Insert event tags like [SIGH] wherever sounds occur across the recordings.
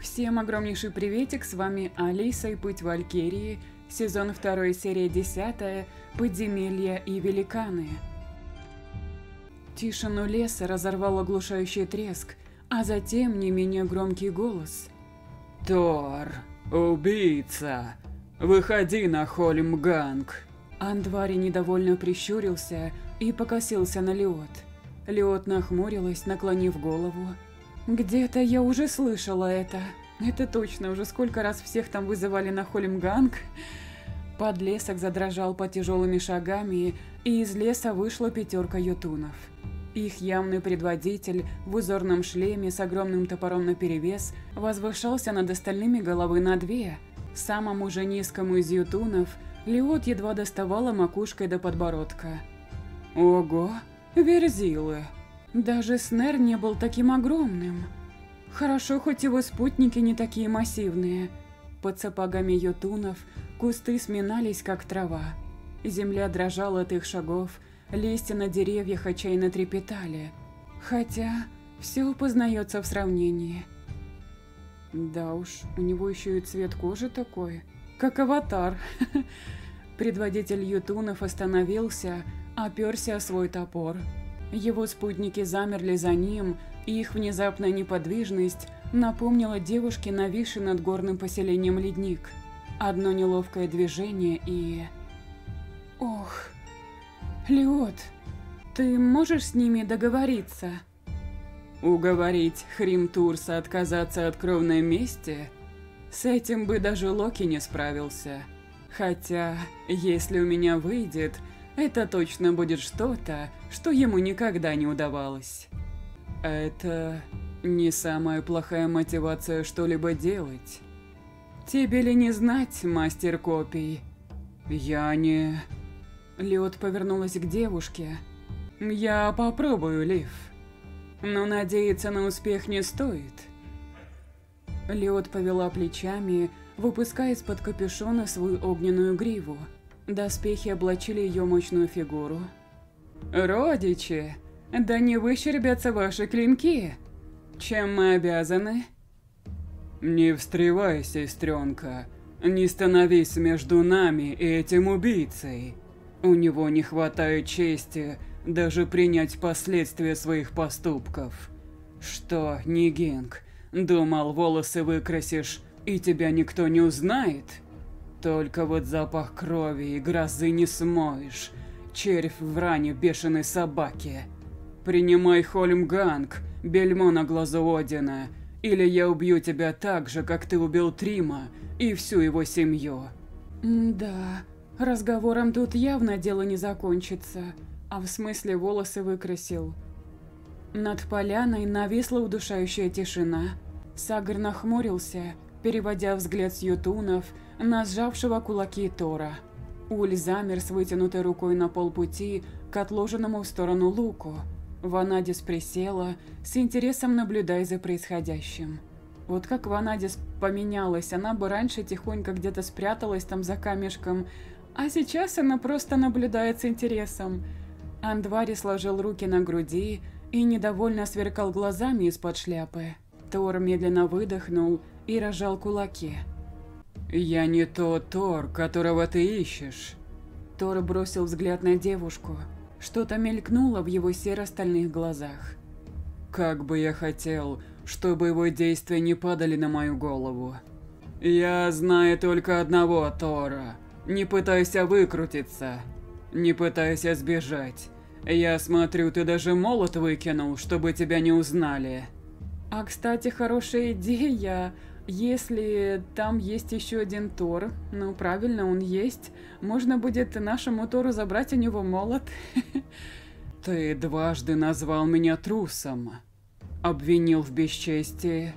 Всем огромнейший приветик, с вами Алиса и Путь Валькирии, сезон 2, серия 10, Подземелья и Великаны. Тишину леса разорвал оглушающий треск, а затем не менее громкий голос. «Тор, убийца, выходи на Холмганг!» Андвари недовольно прищурился и покосился на Леот. Леот нахмурилась, наклонив голову. Где-то я уже слышала это. Это точно, уже сколько раз всех там вызывали на Холмганг. Подлесок задрожал по тяжелыми шагами, и из леса вышла пятерка ютунов. Их явный предводитель в узорном шлеме с огромным топором наперевес возвышался над остальными головы на две. Самому же низкому из ютунов Леот едва доставала макушкой до подбородка. Ого, верзилы! Даже Снер не был таким огромным. Хорошо, хоть его спутники не такие массивные. Под сапогами ютунов кусты сминались, как трава. Земля дрожала от их шагов, листья на деревьях отчаянно трепетали. Хотя все познается в сравнении. Да уж, у него еще и цвет кожи такой, как аватар. [LAUGHS] Предводитель ютунов остановился, оперся о свой топор. Его спутники замерли за ним, и их внезапная неподвижность напомнила девушке нависший над горным поселением ледник. Одно неловкое движение и... Ох... Леот, ты можешь с ними договориться? Уговорить Хримтурса отказаться от кровной мести? С этим бы даже Локи не справился. Хотя, если у меня выйдет, это точно будет что-то, что ему никогда не удавалось. Это не самая плохая мотивация что-либо делать. Тебе ли не знать, мастер копий? Я не... Лед повернулась к девушке. Я попробую, Лив. Но надеяться на успех не стоит. Лед повела плечами, выпуская из-под капюшона свою огненную гриву. Доспехи облачили ее мощную фигуру. «Родичи, да не выщербятся ваши клинки! Чем мы обязаны?» «Не встревай, сестренка, не становись между нами и этим убийцей. У него не хватает чести даже принять последствия своих поступков. Что, Нигинг, думал волосы выкрасишь и тебя никто не узнает?» Только вот запах крови и грозы не смоешь. Червь в ране бешеной собаки. Принимай Хольмганг, бельмо на глазу Одина, или я убью тебя так же, как ты убил Трима и всю его семью. Да, разговором тут явно дело не закончится, а в смысле волосы выкрасил. Над поляной нависла удушающая тишина. Сагр нахмурился, переводя взгляд с ютунов на сжавшего кулаки Тора. Уль замер с вытянутой рукой на полпути к отложенному в сторону луку. Ванадис присела, с интересом наблюдая за происходящим. Вот как Ванадис поменялась, она бы раньше тихонько где-то спряталась там за камешком, а сейчас она просто наблюдает с интересом. Андвари сложил руки на груди и недовольно сверкал глазами из-под шляпы. Тор медленно выдохнул и разжал кулаки. «Я не тот Тор, которого ты ищешь». Тор бросил взгляд на девушку. Что-то мелькнуло в его серо-стальных глазах. «Как бы я хотел, чтобы его действия не падали на мою голову. Я знаю только одного Тора. Не пытайся выкрутиться. Не пытайся сбежать. Я смотрю, ты даже молот выкинул, чтобы тебя не узнали». А, кстати, хорошая идея. Если там есть еще один Тор, ну правильно, он есть, можно будет нашему Тору забрать у него молот. [LAUGHS] Ты дважды назвал меня трусом, обвинил в бесчестии,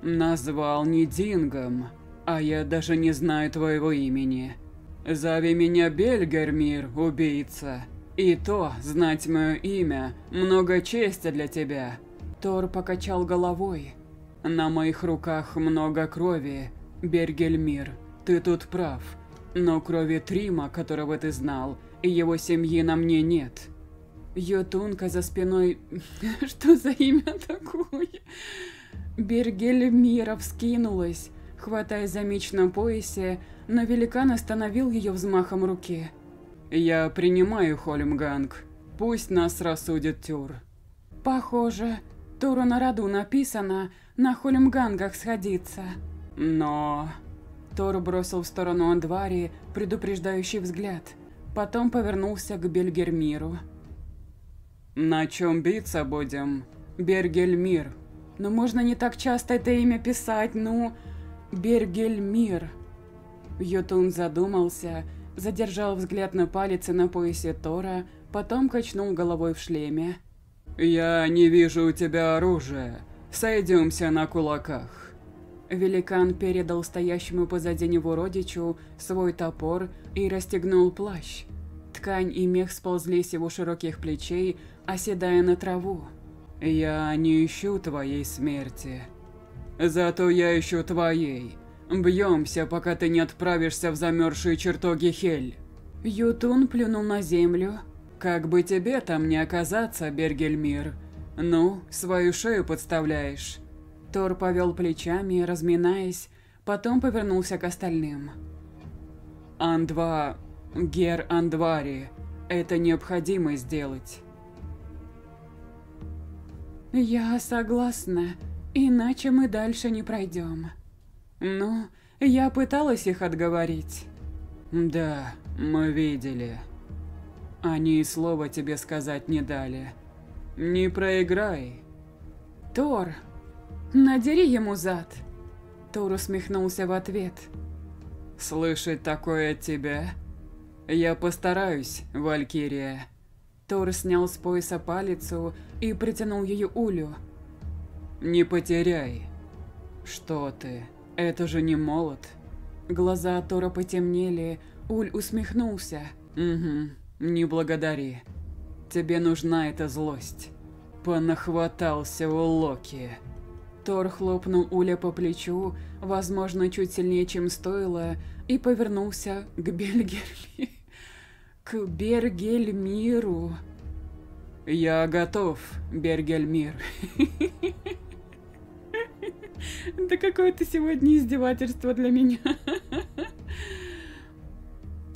назвал не Дингом, а я даже не знаю твоего имени. Зови меня Бельгермир, убийца. И то, знать мое имя, много чести для тебя. Тор покачал головой. На моих руках много крови, Бергельмир, ты тут прав. Но крови Трима, которого ты знал, и его семьи на мне нет. Йотунка за спиной... [LAUGHS] Что за имя такое? Бергельмира вскинулась, хватая за меч на поясе, но великан остановил ее взмахом руки. «Я принимаю Холмганг. Пусть нас рассудит Тюр». «Похоже, Туру на роду написано на Холмгангах сходиться». «Но...» Тор бросил в сторону Андвари предупреждающий взгляд, потом повернулся к Бельгермиру. «На чем биться будем? Бергельмир?» Но можно не так часто это имя писать, ну... Бергельмир. Йотун задумался, задержал взгляд на палец на поясе Тора, потом качнул головой в шлеме. «Я не вижу у тебя оружия. Сойдемся на кулаках». Великан передал стоящему позади него родичу свой топор и расстегнул плащ. Ткань и мех сползли с его широких плечей, оседая на траву. Я не ищу твоей смерти. Зато я ищу твоей. Бьемся, пока ты не отправишься в замерзшие чертоги Хель. Ютун плюнул на землю. Как бы тебе там не оказаться, Бергельмир. Ну, свою шею подставляешь. Тор повел плечами, разминаясь, потом повернулся к остальным. Андва... Гер Андвари. Это необходимо сделать. Я согласна, иначе мы дальше не пройдем. Ну, я пыталась их отговорить. Да, мы видели. Они и слова тебе сказать не дали. Не проиграй. Тор, надери ему зад. Тор усмехнулся в ответ. Слышать такое от тебя? Я постараюсь, Валькирия. Тор снял с пояса палицу и притянул ее Улю. «Не потеряй». «Что ты? Это же не молот». Глаза Тора потемнели, Уль усмехнулся. «Угу, не благодари. Тебе нужна эта злость. Понахватался у Локи». Тор хлопнул Уля по плечу, возможно, чуть сильнее, чем стоило, и повернулся к Бельгерли [LAUGHS] к Бергельмиру. Я готов, Бергельмир. [LAUGHS] Да какое-то сегодня издевательство для меня.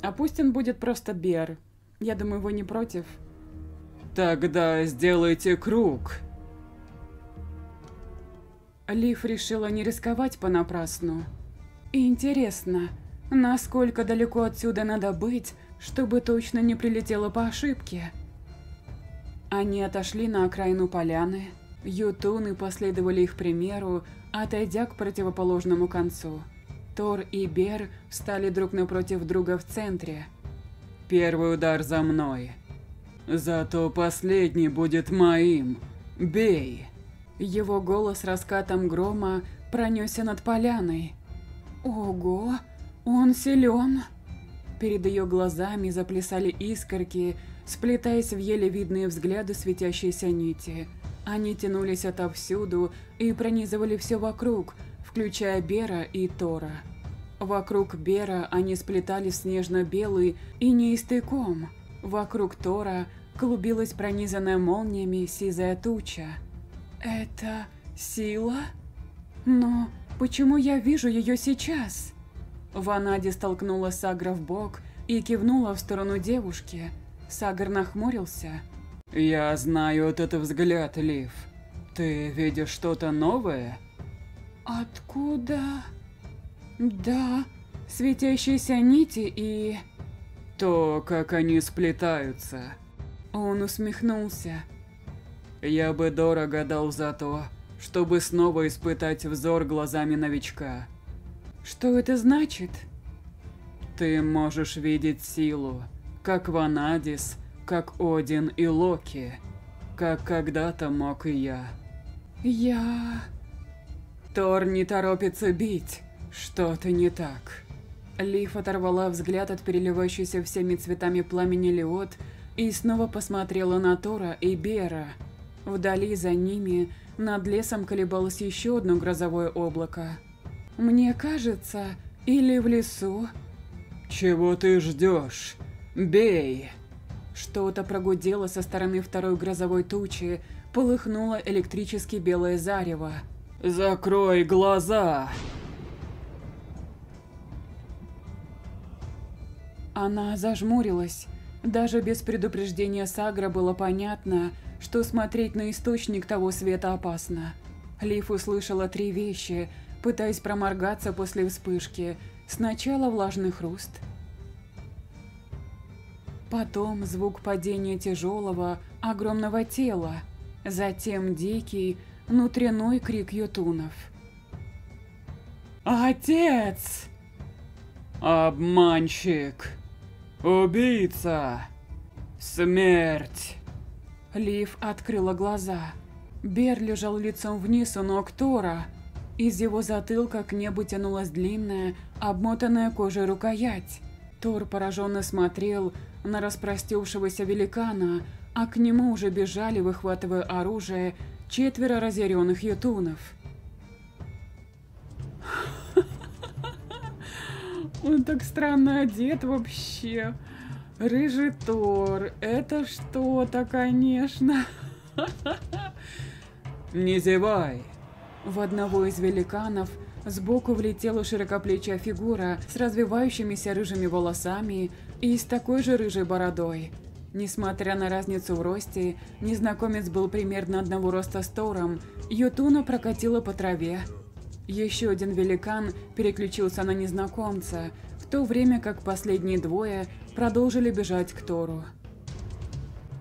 А пусть он будет просто Бер. Я думаю, вы не против. Тогда сделайте круг. Лив решила не рисковать понапрасну. Интересно, насколько далеко отсюда надо быть, чтобы точно не прилетело по ошибке. Они отошли на окраину поляны, ютуны последовали их примеру, отойдя к противоположному концу. Тор и Бер встали друг напротив друга в центре. «Первый удар за мной. Зато последний будет моим. Бей!» Его голос раскатом грома пронесся над поляной. «Ого, он силен!» Перед ее глазами заплясали искорки, сплетаясь в еле видные взгляды светящиеся нити. Они тянулись отовсюду и пронизывали все вокруг, включая Бера и Тора. Вокруг Бера они сплетались снежно-белый и неистый ком. Вокруг Тора клубилась пронизанная молниями сизая туча. «Это сила? Но почему я вижу ее сейчас?» Ванади столкнула Сагра в бок и кивнула в сторону девушки. Сагр нахмурился. «Я знаю этот взгляд, Лив. Ты видишь что-то новое?» «Откуда?» «Да, светящиеся нити и...» «То, как они сплетаются». Он усмехнулся. «Я бы дорого дал за то, чтобы снова испытать взор глазами новичка. Что это значит? Ты можешь видеть силу, как Ванадис, как Один и Локи, как когда-то мог и я. Я... Тор не торопится бить, что-то не так. Лиф оторвала взгляд от переливающейся всеми цветами пламени Леот и снова посмотрела на Тора и Бера. Вдали за ними над лесом колебалось еще одно грозовое облако. Мне кажется, или в лесу. Чего ты ждешь? Бей! Что-то прогудело со стороны второй грозовой тучи, полыхнуло электрически белое зарево. Закрой глаза. Она зажмурилась. Даже без предупреждения Сагра было понятно, что смотреть на источник того света опасно. Лиф услышала три вещи, пытаясь проморгаться после вспышки. Сначала влажный хруст. Потом звук падения тяжелого, огромного тела. Затем дикий, внутренной крик ютунов. «Отец!» «Обманщик!» «Убийца! Смерть!» Лив открыла глаза. Бер лежал лицом вниз у ног Тора. Из его затылка к небу тянулась длинная, обмотанная кожей рукоять. Тор пораженно смотрел на распростевшегося великана, а к нему уже бежали, выхватывая оружие, четверо разъяренных ютунов. Он так странно одет вообще. Рыжий Тор, это что-то, конечно. [LAUGHS] Не зевай. В одного из великанов сбоку влетела широкоплечья фигура с развивающимися рыжими волосами и с такой же рыжей бородой. Несмотря на разницу в росте, незнакомец был примерно одного роста с Тором, Ютуна прокатила по траве, еще один великан переключился на незнакомца, в то время как последние двое продолжили бежать к Тору.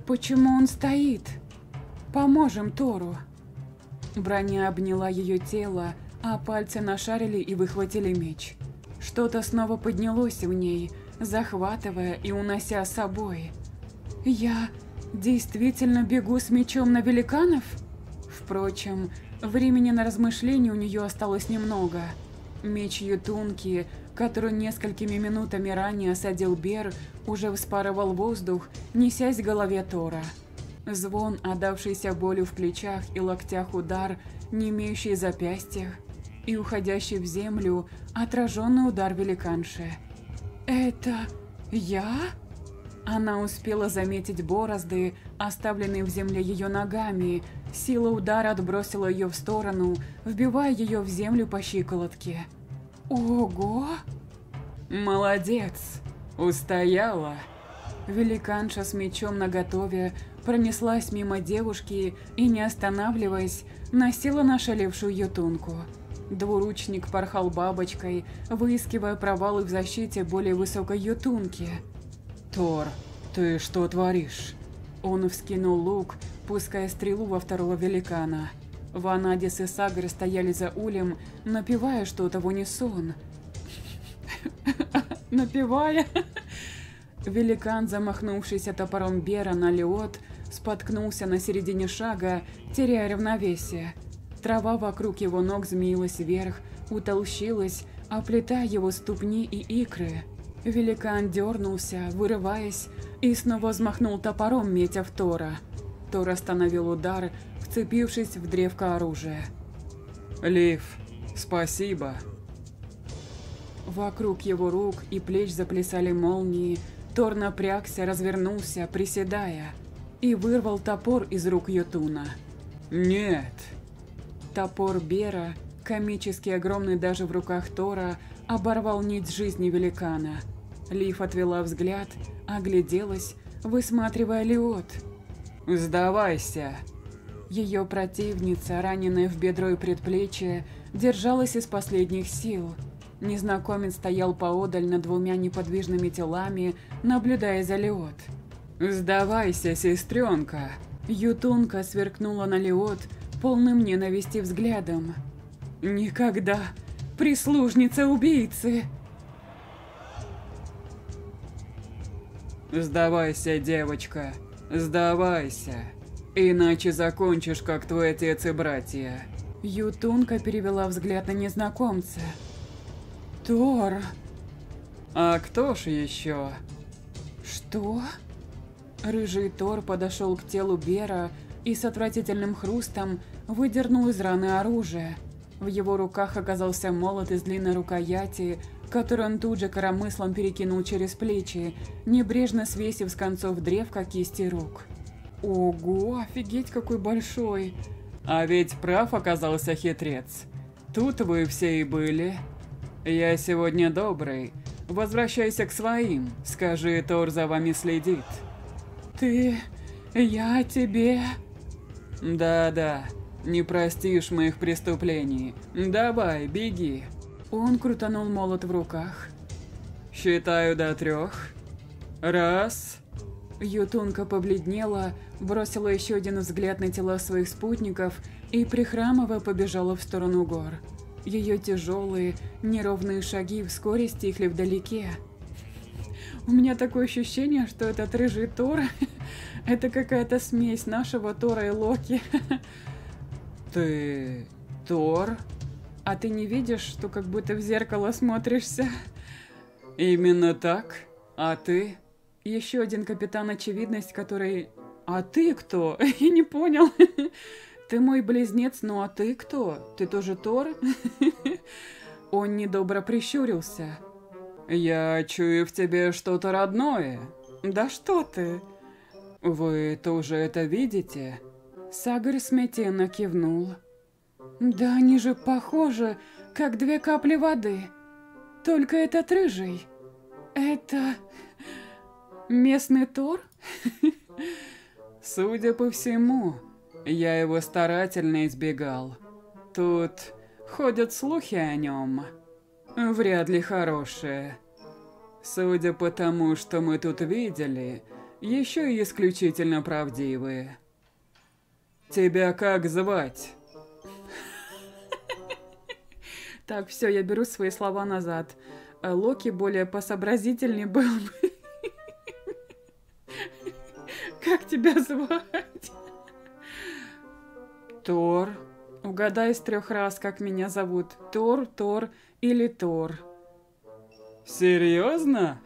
«Почему он стоит? Поможем Тору!» Броня обняла ее тело, а пальцы нашарили и выхватили меч. Что-то снова поднялось в ней, захватывая и унося с собой. «Я действительно бегу с мечом на великанов?» Впрочем, Времени на размышления у нее осталось немного. Меч Ютунки, который несколькими минутами ранее осадил Бер, уже вспарывал воздух, несясь к голове Тора. Звон, отдавшийся болью в плечах и локтях удар, не имеющий запястьях, и уходящий в землю отраженный удар великанши. «Это я?» Она успела заметить борозды, оставленные в земле ее ногами. Сила удара отбросила ее в сторону, вбивая ее в землю по щиколотке. Ого! Молодец! Устояла! Великанша с мечом наготове пронеслась мимо девушки и, не останавливаясь, носила нашалевшую ютунку. Двуручник порхал бабочкой, выискивая провалы в защите более высокой ютунки – Тор, ты что творишь? Он вскинул лук, пуская стрелу во второго великана. Ванадис и Сагр стояли за улем, напевая что-то в унисон. [LAUGHS] Напевая? Великан, замахнувшийся топором Бера на Леот, споткнулся на середине шага, теряя равновесие. Трава вокруг его ног змеилась вверх, утолщилась, оплетая его ступни и икры. Великан дернулся, вырываясь, и снова взмахнул топором, метя в Тора. Тор остановил удар, вцепившись в древко оружия. «Лив, спасибо!» Вокруг его рук и плеч заплясали молнии, Тор напрягся, развернулся, приседая, и вырвал топор из рук Йотуна. «Нет!» Топор Бера, комически огромный даже в руках Тора, оборвал нить жизни великана – Лив отвела взгляд, огляделась, высматривая Леот. «Сдавайся!» Ее противница, раненая в бедро и предплечье, держалась из последних сил. Незнакомец стоял поодаль над двумя неподвижными телами, наблюдая за Леот. «Сдавайся, сестренка!» Ютунка сверкнула на Леот полным ненависти взглядом. «Никогда! Прислужница убийцы!» Сдавайся, девочка, сдавайся. Иначе закончишь, как твой отец и братья. Ютунка перевела взгляд на незнакомца. Тор. А кто ж еще? Что? Рыжий Тор подошел к телу Бера и с отвратительным хрустом выдернул из раны оружие. В его руках оказался молот из длинной рукояти, который он тут же коромыслом перекинул через плечи, небрежно свесив с концов древка кисти рук. Ого, офигеть какой большой! А ведь прав оказался хитрец. Тут вы все и были. Я сегодня добрый. Возвращайся к своим. Скажи, Тор за вами следит. Ты... я тебе... Да-да, не простишь моих преступлений. Давай, беги. Он крутанул молот в руках. Считаю до трех. Раз. Ютунка побледнела, бросила еще один взгляд на тела своих спутников и, прихрамывая, побежала в сторону гор. Ее тяжелые, неровные шаги вскоре стихли вдалеке. У меня такое ощущение, что этот рыжий Тор [LAUGHS] – это какая-то смесь нашего Тора и Локи. [LAUGHS] Ты... Тор? А ты не видишь, что как будто в зеркало смотришься? Именно так? А ты? Еще один капитан очевидность, который... А ты кто? [LAUGHS] Я не понял. [LAUGHS] Ты мой близнец, ну а ты кто? Ты тоже Тор? [LAUGHS] Он недобро прищурился. Я чую в тебе что-то родное. Да что ты? Вы тоже это видите? Сагарь смятенно кивнул. Да они же похожи, как две капли воды. Только этот рыжий. Это... Местный Тор? Судя по всему, я его старательно избегал. Тут ходят слухи о нем. Вряд ли хорошие. Судя по тому, что мы тут видели, еще и исключительно правдивые. Тебя как звать? Так, все, я беру свои слова назад. Локи более посообразительней был бы. Как тебя звать? Тор. Угадай с трех раз, как меня зовут. Тор, Тор или Тор. Серьезно?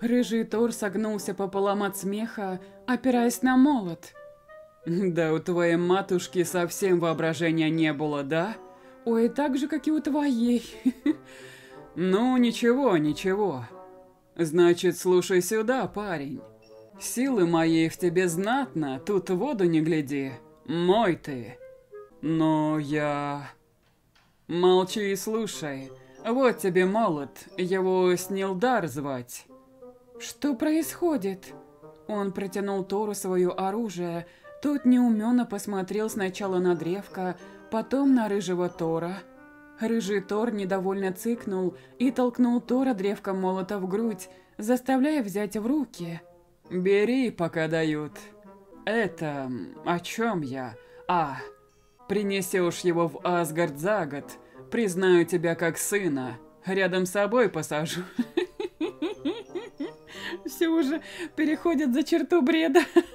Рыжий Тор согнулся пополам от смеха, опираясь на молот. [LAUGHS] Да у твоей матушки совсем воображения не было, да? Ой, так же, как и у твоей. [LAUGHS] Ну, ничего, ничего. Значит, слушай сюда, парень. Силы моей в тебе знатно, тут воду не гляди. Мой ты. Но я... Молчи и слушай. Вот тебе молот, его Снилдар звать. Что происходит? Он протянул Тору свое оружие. Тот неуменно посмотрел сначала на древко, потом на рыжего Тора. Рыжий Тор недовольно цыкнул и толкнул Тора древком молота в грудь, заставляя взять в руки. Бери, пока дают. Это... о чем я? А, принесешь его в Асгард за год, признаю тебя как сына, рядом с собой посажу. [LAUGHS] Все уже переходит за черту бреда. [LAUGHS]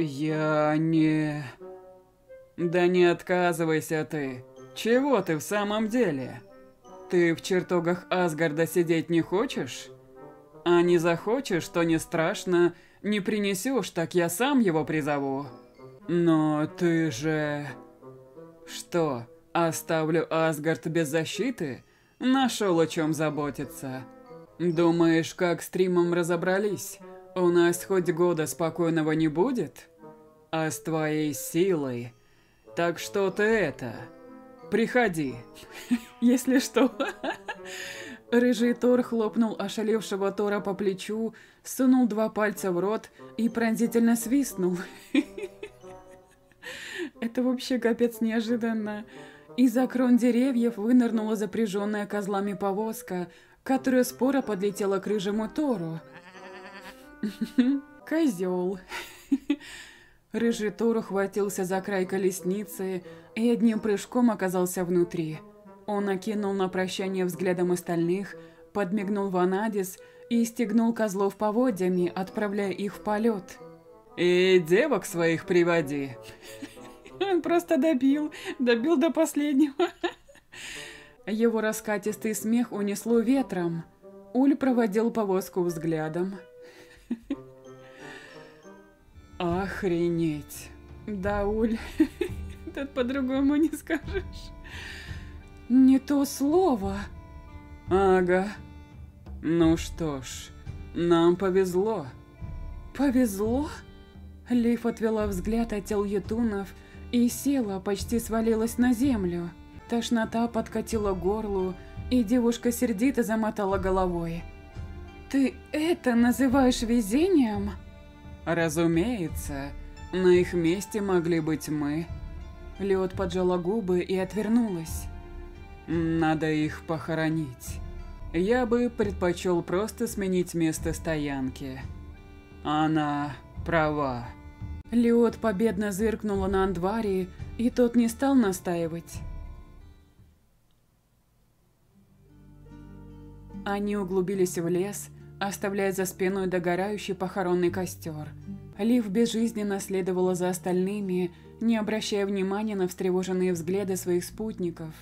Я не... Да не отказывайся ты. Чего ты в самом деле? Ты в чертогах Асгарда сидеть не хочешь? А не захочешь, то не страшно, не принесешь, так я сам его призову. Но ты же... Что, оставлю Асгард без защиты? Нашел о чем заботиться. Думаешь, как стримом разобрались? У нас хоть года спокойного не будет? А с твоей силой... Так что ты это... Приходи. [LAUGHS] Если что... [LAUGHS] Рыжий Тор хлопнул ошалевшего Тора по плечу, сунул два пальца в рот и пронзительно свистнул. [LAUGHS] Это вообще капец неожиданно. Из-за крон деревьев вынырнула запряженная козлами повозка, которая споро подлетела к рыжему Тору. [LAUGHS] Козел. [LAUGHS] Рыжий Тор ухватился за край колесницы и одним прыжком оказался внутри. Он окинул на прощание взглядом остальных, подмигнул Ванадис и стегнул козлов поводьями, отправляя их в полет. «И девок своих приводи!» [LAUGHS] Он просто добил, добил до последнего. Его раскатистый смех унесло ветром. Уль проводил повозку взглядом. Охренеть. Да, Уль, [LAUGHS] тут по-другому не скажешь. Не то слово. Ага. Ну что ж, нам повезло. Повезло? Лив отвела взгляд от тел ютунов и села, почти свалилась на землю. Тошнота подкатила горлу, и девушка сердито замотала головой. «Ты это называешь везением?» «Разумеется, на их месте могли быть мы». Лед поджала губы и отвернулась. «Надо их похоронить. Я бы предпочел просто сменить место стоянки. Она права». Леот победно зыркнула на Андвари, и тот не стал настаивать. Они углубились в лес, оставляя за спиной догорающий похоронный костер. Лив безжизненно следовала за остальными, не обращая внимания на встревоженные взгляды своих спутников.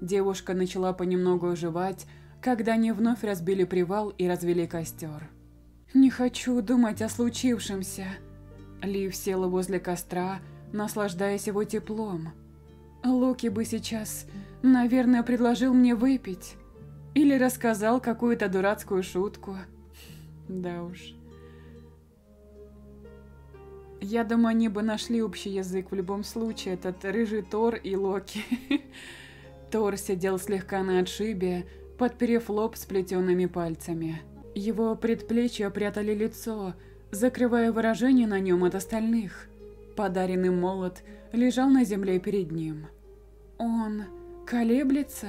Девушка начала понемногу оживать, когда они вновь разбили привал и развели костер. «Не хочу думать о случившемся», Лив села возле костра, наслаждаясь его теплом. Локи бы сейчас, наверное, предложил мне выпить. Или рассказал какую-то дурацкую шутку. Да уж. Я думаю, они бы нашли общий язык в любом случае, этот рыжий Тор и Локи. [LAUGHS] Тор сидел слегка на отшибе, подперев лоб сплетенными пальцами. Его предплечья прятали лицо, закрывая выражение на нем от остальных. Подаренный молот лежал на земле перед ним. Он колеблется?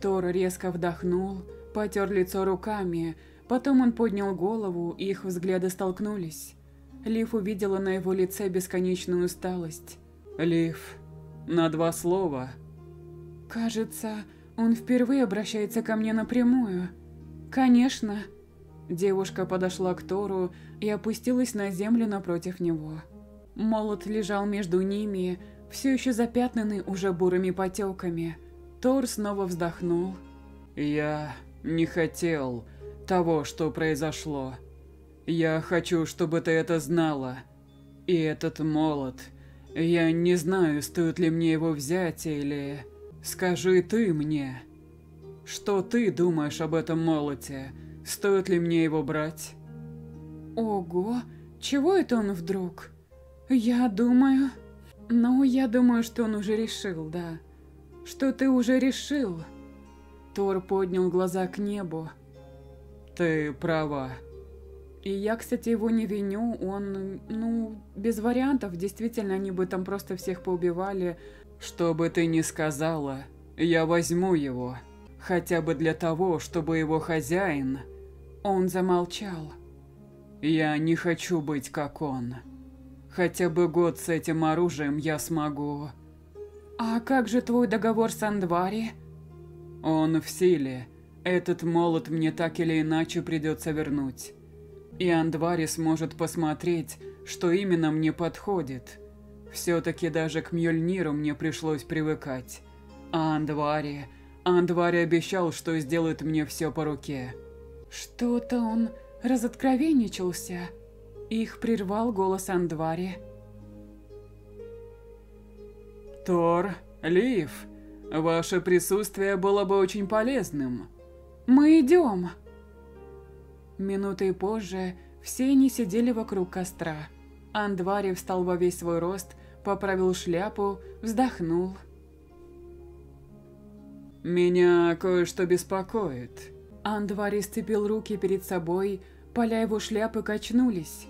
Тор резко вдохнул, потер лицо руками, потом он поднял голову, и их взгляды столкнулись. Лив увидела на его лице бесконечную усталость. «Лив, на два слова». «Кажется, он впервые обращается ко мне напрямую». «Конечно». Девушка подошла к Тору и опустилась на землю напротив него. Молот лежал между ними, все еще запятнанный уже бурыми потеками. Тор снова вздохнул. «Я не хотел того, что произошло. Я хочу, чтобы ты это знала. И этот молот, я не знаю, стоит ли мне его взять или... Скажи ты мне, что ты думаешь об этом молоте?» Стоит ли мне его брать? Ого, чего это он вдруг? Я думаю... Ну, я думаю, что он уже решил, да. Что ты уже решил. Тор поднял глаза к небу. Ты права. И я, кстати, его не виню, он, ну, без вариантов, действительно, они бы там просто всех поубивали. Что бы ты ни сказала, я возьму его. Хотя бы для того, чтобы его хозяин он замолчал. «Я не хочу быть как он. Хотя бы год с этим оружием я смогу». «А как же твой договор с Андвари?» «Он в силе. Этот молот мне так или иначе придется вернуть. И Андвари сможет посмотреть, что именно мне подходит. Все-таки даже к Мьёльниру мне пришлось привыкать. А Андвари... Андвари обещал, что сделает мне все по руке». Что-то он разоткровенничался. Их прервал голос Андвари. Тор, Лив, ваше присутствие было бы очень полезным. Мы идем. Минутой позже все они сидели вокруг костра. Андвари встал во весь свой рост, поправил шляпу, вздохнул. «Меня кое-что беспокоит», Андвари сцепил руки перед собой, поля его шляпы качнулись.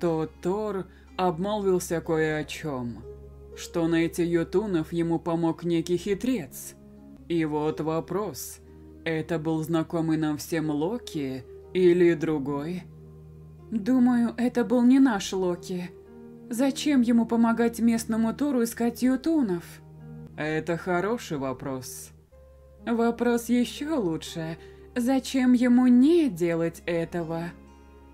То Тор обмолвился кое о чем, что найти ютунов ему помог некий хитрец. И вот вопрос, это был знакомый нам всем Локи или другой? Думаю, это был не наш Локи. Зачем ему помогать местному Тору искать ютунов? Это хороший вопрос. Вопрос еще лучше – Зачем ему не делать этого?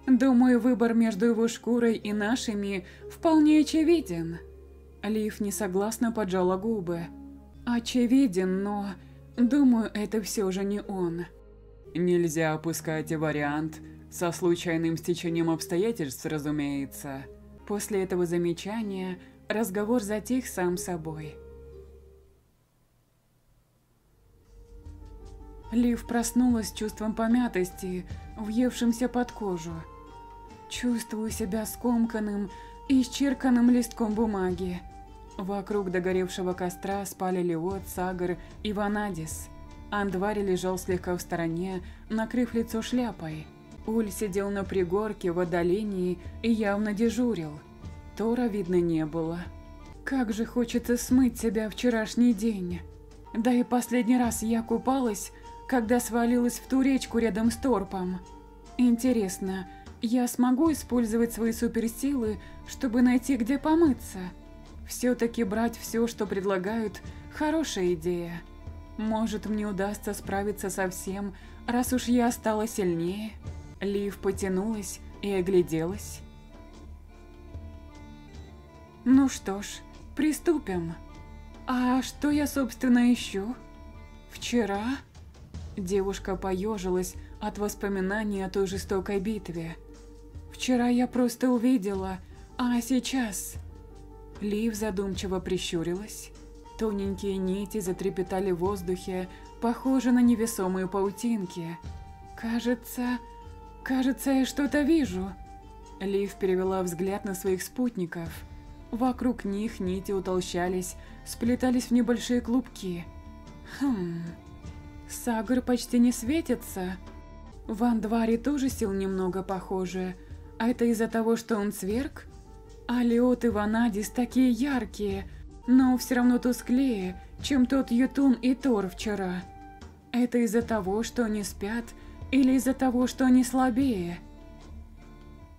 Думаю, выбор между его шкурой и нашими вполне очевиден. Лив несогласно поджала губы. Очевиден, но... Думаю, это все же не он. Нельзя опускать вариант со случайным стечением обстоятельств, разумеется. После этого замечания разговор затих сам собой. Лив проснулась с чувством помятости, въевшимся под кожу. Чувствую себя скомканным исчерканным листком бумаги. Вокруг догоревшего костра спали Леот, Сагар и Ванадис. Андвари лежал слегка в стороне, накрыв лицо шляпой. Уль сидел на пригорке в отдалении и явно дежурил. Тора видно не было. Как же хочется смыть себя вчерашний день. Да и последний раз я купалась, когда свалилась в ту речку рядом с торпом. Интересно, я смогу использовать свои суперсилы, чтобы найти где помыться? Все-таки брать все, что предлагают, хорошая идея. Может, мне удастся справиться со всем, раз уж я стала сильнее. Лив потянулась и огляделась. Ну что ж, приступим. А что я, собственно, ищу? Вчера девушка поежилась от воспоминаний о той жестокой битве. Вчера я просто увидела, а сейчас Лив задумчиво прищурилась. Тоненькие нити затрепетали в воздухе, похожие на невесомые паутинки. Кажется, кажется, я что-то вижу. Лив перевела взгляд на своих спутников. Вокруг них нити утолщались, сплетались в небольшие клубки. Хм. Сагр почти не светится. В Андваре тоже сил немного похоже. А это из-за того, что он сверг? Алиот и Ванадис такие яркие, но все равно тусклее, чем тот Ютун и Тор вчера. Это из-за того, что они спят, или из-за того, что они слабее?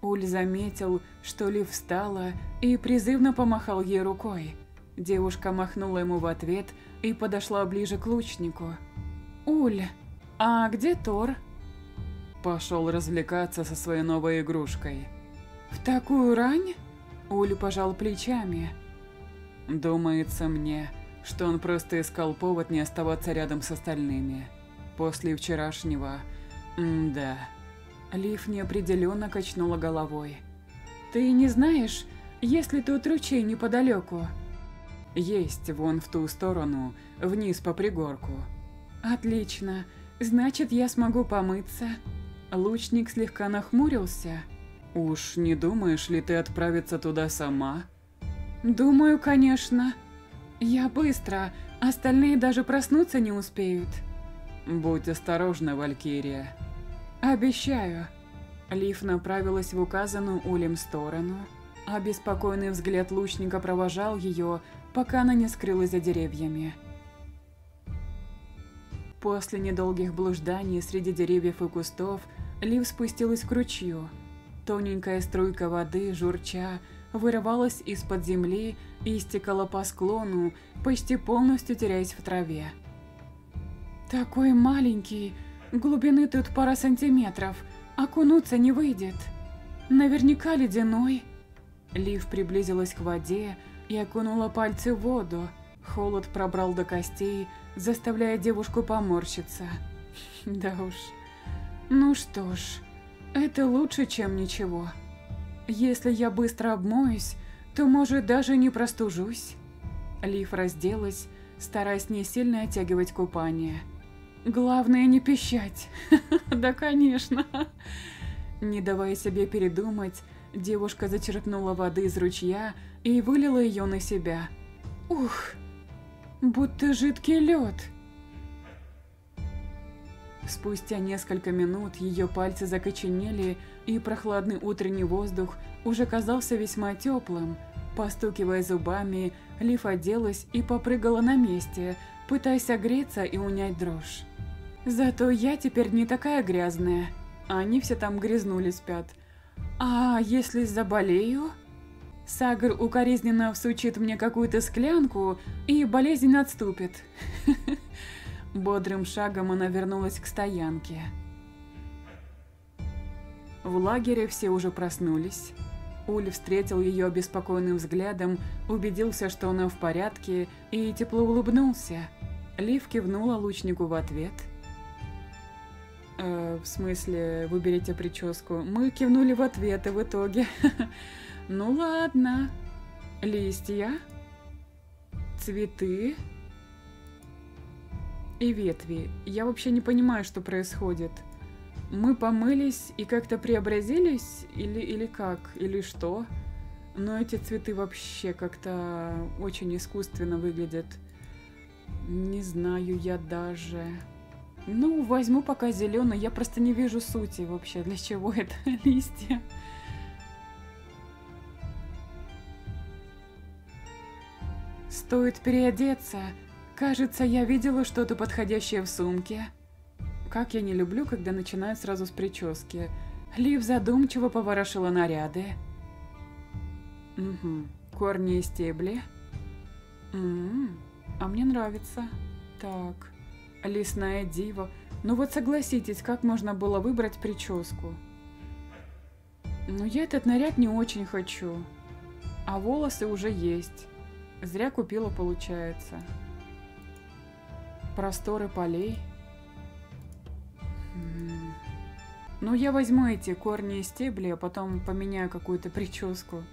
Уль заметил, что Лив встала и призывно помахал ей рукой. Девушка махнула ему в ответ и подошла ближе к лучнику. «Уль, а где Тор?» Пошел развлекаться со своей новой игрушкой. «В такую рань?» Уль пожал плечами. Думается мне, что он просто искал повод не оставаться рядом с остальными. После вчерашнего... М да. Лив неопределенно качнула головой. «Ты не знаешь, есть ли тут ручей неподалеку?» «Есть, вон в ту сторону, вниз по пригорку». «Отлично. Значит, я смогу помыться». Лучник слегка нахмурился. Уж не думаешь ли ты отправиться туда сама? Думаю, конечно. Я быстро, остальные даже проснуться не успеют. Будь осторожна, Валькирия. Обещаю. Лив направилась в указанную Улем сторону, а беспокойный взгляд лучника провожал ее, пока она не скрылась за деревьями. После недолгих блужданий среди деревьев и кустов Лив спустилась к ручью – Тоненькая струйка воды, журча, вырывалась из-под земли и стекала по склону, почти полностью теряясь в траве. «Такой маленький, глубины тут пара сантиметров, окунуться не выйдет. Наверняка ледяной». Лив приблизилась к воде и окунула пальцы в воду. Холод пробрал до костей, заставляя девушку поморщиться. Да уж. Ну что ж... Это лучше, чем ничего. Если я быстро обмоюсь, то, может, даже не простужусь. Лив разделась, стараясь не сильно оттягивать купание. Главное не пищать. [LAUGHS] Да, конечно. Не давая себе передумать, девушка зачерпнула воды из ручья и вылила ее на себя. Ух, будто жидкий лед. Спустя несколько минут ее пальцы закоченели, и прохладный утренний воздух уже казался весьма теплым. Постукивая зубами, Лиф оделась и попрыгала на месте, пытаясь огреться и унять дрожь. Зато я теперь не такая грязная. Они все там грязнули спят. А если заболею? Сагр укоризненно всучит мне какую-то склянку, и болезнь отступит. [LAUGHS] Бодрым шагом она вернулась к стоянке. В лагере все уже проснулись. Уль встретил ее обеспокоенным взглядом, убедился, что она в порядке, и тепло улыбнулся. Лив кивнула лучнику в ответ. «Э, «В смысле, выберите прическу?» Мы кивнули в ответ, и в итоге... [LAUGHS] «Ну ладно. Листья? Цветы?» И ветви. Я вообще не понимаю, что происходит. Мы помылись и как-то преобразились? Или, или как? Или что? Но эти цветы вообще как-то очень искусственно выглядят. Не знаю я даже. Ну, возьму пока зеленый. Я просто не вижу сути вообще, для чего [LAUGHS] это листья. Стоит переодеться. Кажется, я видела что-то подходящее в сумке. Как я не люблю, когда начинают сразу с прически. Лив задумчиво поворошила наряды. Угу. Корни и стебли. М -м -м. А мне нравится. Так. Лесная дива. Ну вот согласитесь, как можно было выбрать прическу? Но я этот наряд не очень хочу. А волосы уже есть. Зря купила, получается. Просторы полей. Ну, я возьму эти корни и стебли, а потом поменяю какую-то прическу.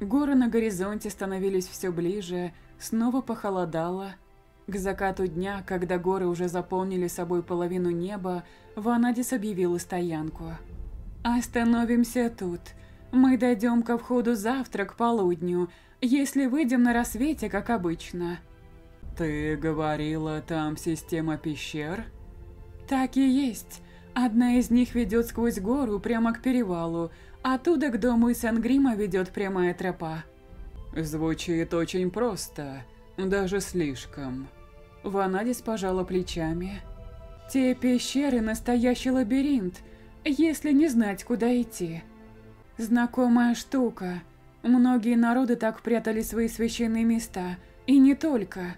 Горы на горизонте становились все ближе, снова похолодало. К закату дня, когда горы уже заполнили собой половину неба, Ванадис объявила стоянку. «Остановимся тут. Мы дойдем ко входу завтра к полудню, если выйдем на рассвете, как обычно». «Ты говорила, там система пещер?» «Так и есть. Одна из них ведет сквозь гору прямо к перевалу, Оттуда к дому из Сангрима ведет прямая тропа. Звучит очень просто, даже слишком. Ванадис пожала плечами. Те пещеры – настоящий лабиринт, если не знать, куда идти. Знакомая штука. Многие народы так прятали свои священные места, и не только.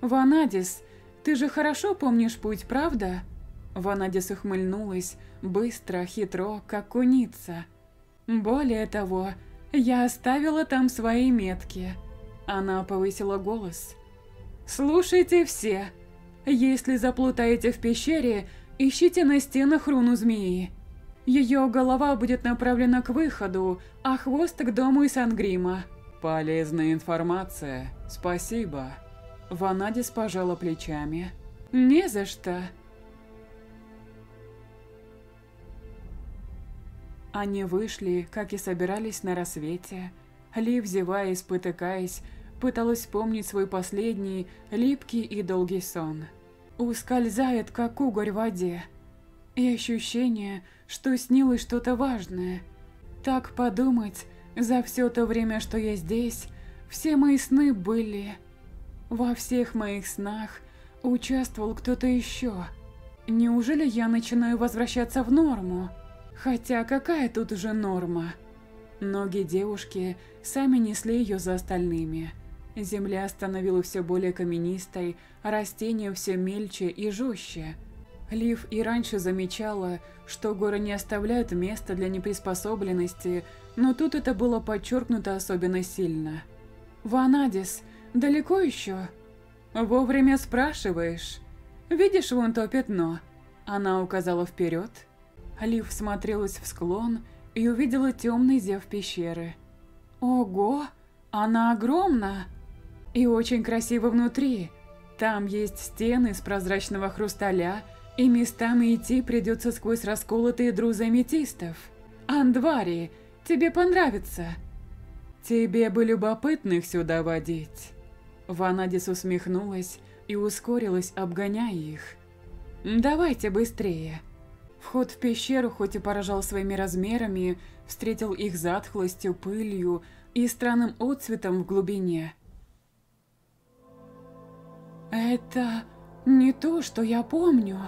Ванадис, ты же хорошо помнишь путь, правда? Ванадис ухмыльнулась, быстро, хитро, как куница – более того, я оставила там свои метки. Она повысила голос. Слушайте все. Если заплутаете в пещере, ищите на стенах руну змеи. Ее голова будет направлена к выходу, а хвост к дому из Ангрима. Полезная информация. Спасибо. Ванадис пожала плечами. Не за что. Они вышли, как и собирались на рассвете. Лив, зевая и спотыкаясь, пыталась вспомнить свой последний, липкий и долгий сон. Ускользает, как угорь в воде. И ощущение, что снилось что-то важное. Так подумать, за все то время, что я здесь, все мои сны были. Во всех моих снах участвовал кто-то еще. Неужели я начинаю возвращаться в норму? Хотя какая тут уже норма? Ноги девушки сами несли ее за остальными. Земля становилась все более каменистой, растения все мельче и жестче. Лив и раньше замечала, что горы не оставляют места для неприспособленности, но тут это было подчеркнуто особенно сильно. «Ванадис, далеко еще?» «Вовремя спрашиваешь. Видишь вон то пятно?» Она указала вперед. Лив смотрелась в склон и увидела темный зев пещеры. Ого, она огромна! И очень красиво внутри. Там есть стены из прозрачного хрусталя, и местами идти придется сквозь расколотые друзы аметистов. Андвари, тебе понравится. Тебе бы любопытно их сюда водить. Ванадис усмехнулась и ускорилась, обгоняя их. Давайте быстрее. Вход в пещеру, хоть и поражал своими размерами, встретил их затхлостью, пылью и странным отцветом в глубине. «Это не то, что я помню».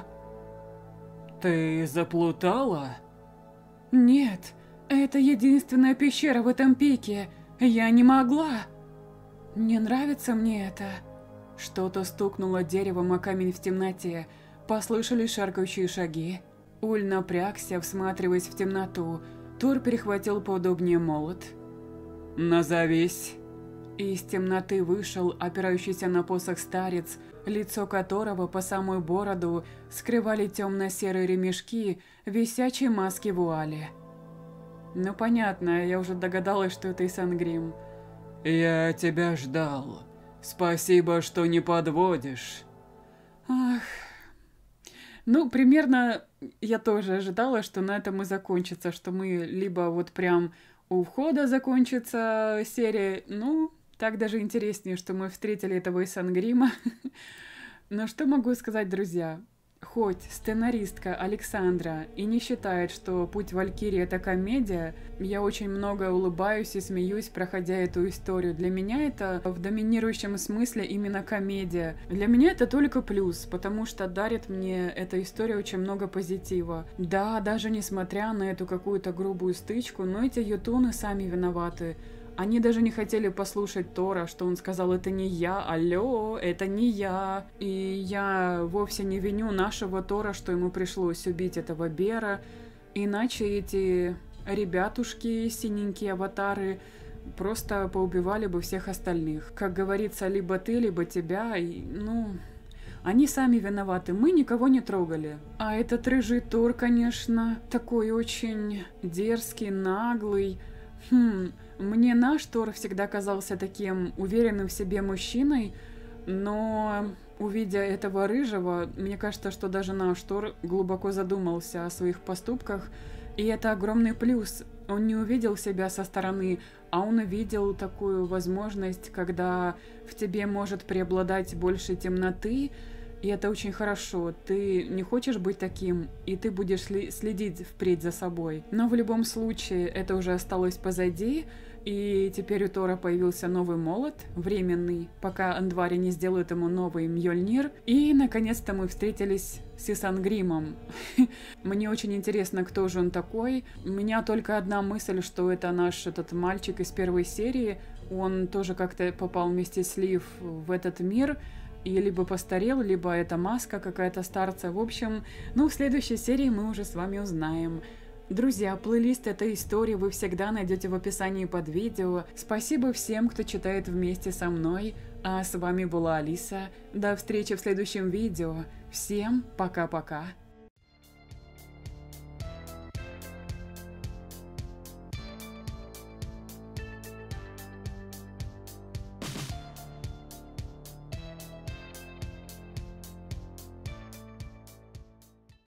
«Ты заплутала?» «Нет, это единственная пещера в этом пике. Я не могла. Не нравится мне это». Что-то стукнуло деревом о камень в темноте, послышались шаркающие шаги. Уль напрягся, всматриваясь в темноту. Тур перехватил поудобнее молот. «Назовись!» Из темноты вышел опирающийся на посох старец, лицо которого по самую бороду скрывали темно-серые ремешки висячей маски вуали. Ну понятно, я уже догадалась, что это Исангрим. «Я тебя ждал. Спасибо, что не подводишь». Ах. Ну, примерно я тоже ожидала, что на этом и закончится, что мы либо вот прям у входа закончится серия, ну, так даже интереснее, что мы встретили этого из Сангрима. [LAUGHS] Но что могу сказать, друзья? Хоть сценаристка Александра и не считает, что «Путь Валькирии» — это комедия, я очень много улыбаюсь и смеюсь, проходя эту историю. Для меня это в доминирующем смысле именно комедия. Для меня это только плюс, потому что дарит мне эта история очень много позитива. Да, даже несмотря на эту какую-то грубую стычку, но эти ютуны сами виноваты. Они даже не хотели послушать Тора, что он сказал, это не я, алло, это не я. И я вовсе не виню нашего Тора, что ему пришлось убить этого Бера. Иначе эти ребятушки, синенькие аватары, просто поубивали бы всех остальных. Как говорится, либо ты, либо тебя, и, ну... Они сами виноваты, мы никого не трогали. А этот рыжий Тор, конечно, такой очень дерзкий, наглый. Хм, мне наш Тор всегда казался таким уверенным в себе мужчиной, но увидя этого рыжего, мне кажется, что даже наш Тор глубоко задумался о своих поступках, и это огромный плюс. Он не увидел себя со стороны, а он увидел такую возможность, когда в тебе может преобладать больше темноты, и это очень хорошо. Ты не хочешь быть таким, и ты будешь следить впредь за собой. Но в любом случае это уже осталось позади, и теперь у Тора появился новый молот, временный, пока Андвари не сделают ему новый Мьёльнир. И, наконец-то, мы встретились с Исангримом. [LAUGHS] Мне очень интересно, кто же он такой. У меня только одна мысль, что это наш этот мальчик из первой серии. Он тоже как-то попал вместе с Лив в этот мир и либо постарел, либо это маска какая-то старца. В общем, ну, в следующей серии мы уже с вами узнаем. Друзья, плейлист этой истории вы всегда найдете в описании под видео. Спасибо всем, кто читает вместе со мной. А с вами была Алиса. До встречи в следующем видео. Всем пока-пока.